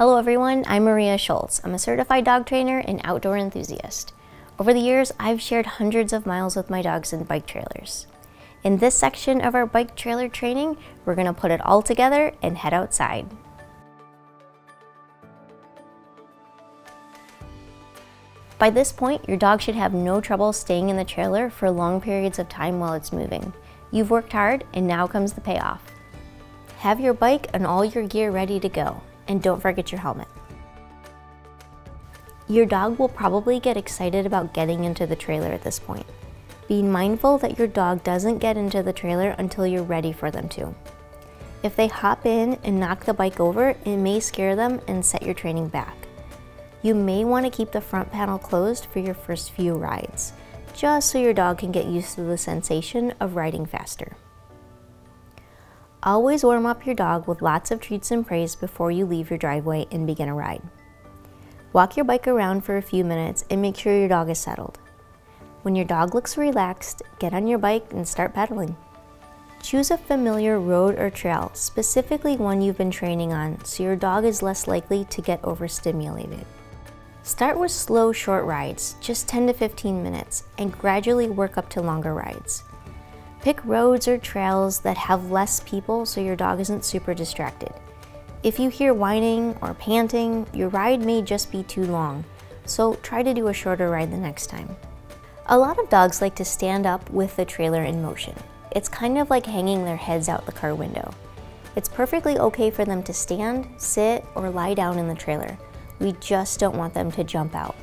Hello everyone, I'm Maria Schultz. I'm a certified dog trainer and outdoor enthusiast. Over the years, I've shared hundreds of miles with my dogs in bike trailers. In this section of our bike trailer training, we're gonna put it all together and head outside. By this point, your dog should have no trouble staying in the trailer for long periods of time while it's moving. You've worked hard and now comes the payoff. Have your bike and all your gear ready to go and don't forget your helmet. Your dog will probably get excited about getting into the trailer at this point. Be mindful that your dog doesn't get into the trailer until you're ready for them to. If they hop in and knock the bike over, it may scare them and set your training back. You may want to keep the front panel closed for your first few rides, just so your dog can get used to the sensation of riding faster. Always warm up your dog with lots of treats and praise before you leave your driveway and begin a ride. Walk your bike around for a few minutes and make sure your dog is settled. When your dog looks relaxed, get on your bike and start pedaling. Choose a familiar road or trail, specifically one you've been training on, so your dog is less likely to get overstimulated. Start with slow, short rides, just 10 to 15 minutes, and gradually work up to longer rides. Pick roads or trails that have less people so your dog isn't super distracted. If you hear whining or panting, your ride may just be too long, so try to do a shorter ride the next time. A lot of dogs like to stand up with the trailer in motion. It's kind of like hanging their heads out the car window. It's perfectly okay for them to stand, sit, or lie down in the trailer. We just don't want them to jump out.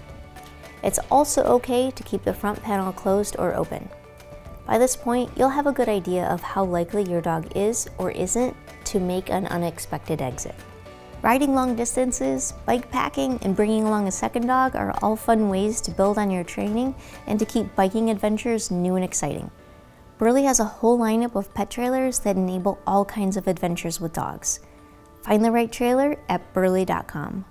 It's also okay to keep the front panel closed or open. By this point, you'll have a good idea of how likely your dog is or isn't to make an unexpected exit. Riding long distances, bike packing, and bringing along a second dog are all fun ways to build on your training and to keep biking adventures new and exciting. Burley has a whole lineup of pet trailers that enable all kinds of adventures with dogs. Find the right trailer at burley.com.